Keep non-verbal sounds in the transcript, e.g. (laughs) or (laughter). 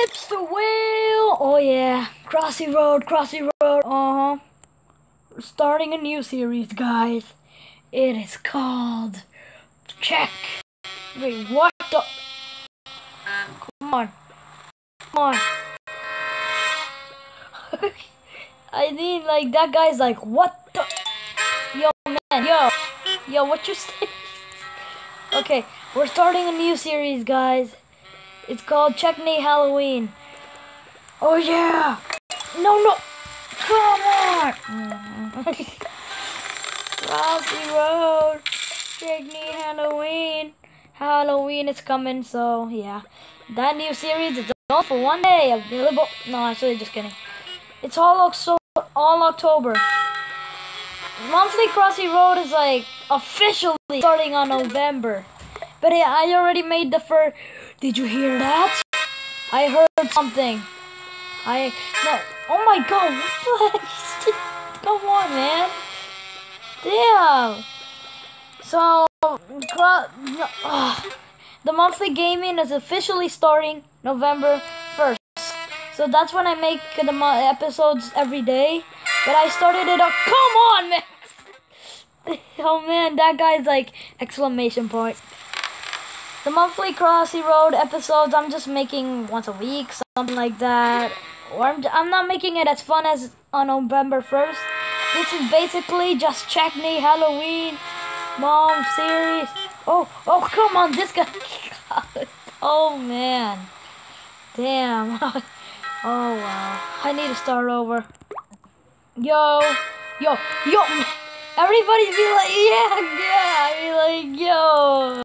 It's the whale! Oh yeah, Crossy Road, Crossy Road, uh-huh. Starting a new series, guys. It is called Check. Wait, what the? Come on. Come on. (laughs) I mean, like, that guy's like, what the? Yo, man, yo. Yo, what you say? (laughs) okay, we're starting a new series, guys. It's called Checkney Halloween. Oh, yeah. No, no. Come on. Mm-hmm. (laughs) Crossy Road. Checkney Halloween. Halloween is coming, so yeah. That new series is all for one day. Available. No, actually, just kidding. It's all October. All October. Monthly Crossy Road is like officially starting on November. But I already made the first. Did you hear that? I heard something. I no. Oh my god! What the (laughs) heck? Come on, man. Damn. So, the monthly gaming is officially starting November 1st. So that's when I make the episodes every day. But I started it up. Come on, man! (laughs) oh man, that guy's like exclamation point. The monthly Crossy Road episodes, I'm just making once a week, something like that. Or I'm, I'm not making it as fun as on November 1st. This is basically just Checkney Halloween Mom series. Oh, oh, come on, this guy. (laughs) oh, man. Damn. (laughs) oh, wow. I need to start over. Yo, yo, yo. Everybody be like, (laughs) yeah, yeah. I be like, yo.